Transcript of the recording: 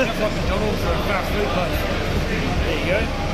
That's like McDonald's or uh, a fast food place. There you go.